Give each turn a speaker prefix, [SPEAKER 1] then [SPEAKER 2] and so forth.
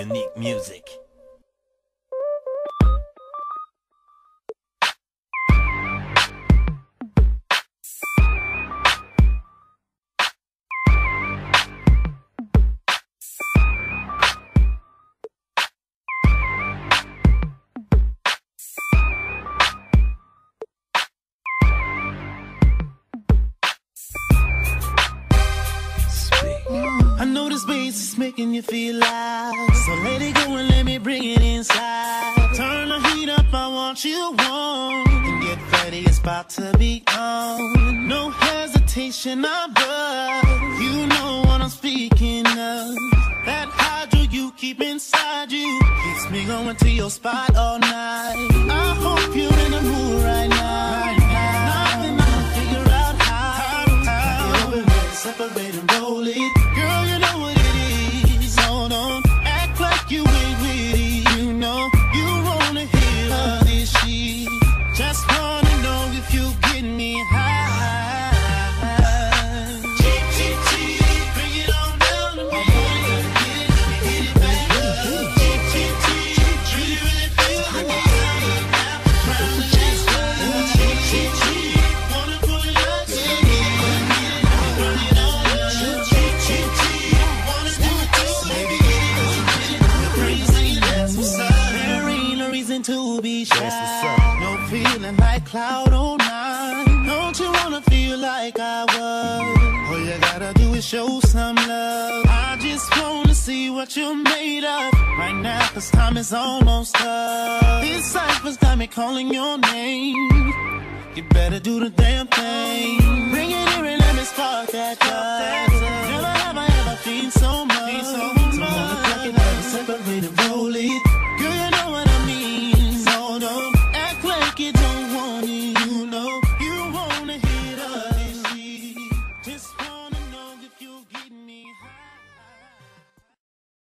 [SPEAKER 1] Unique music.
[SPEAKER 2] Bass is making you feel loud. So let it go and let me bring it inside. Turn the heat up, I want you warm. And get ready, it's about to be on. No hesitation, I buzz. You know what I'm speaking of. That hydro you keep inside you keeps me going to your spot all night. I hope you're in the mood right now. Nothing I can figure out how. how, how. Separate and roll it. Girl, Just wanna know if you get me high. Cheep, cheep, cheep. Bring it on down to to be shy.
[SPEAKER 1] That's what's.
[SPEAKER 2] Feeling like cloud on nine. Don't you wanna feel like I was? All you gotta do is show some love. I just wanna see what you're made of. Right now, cause time is almost up. This cypher's got me calling your name. You better do the damn thing. Bring it here and let me spark that joy.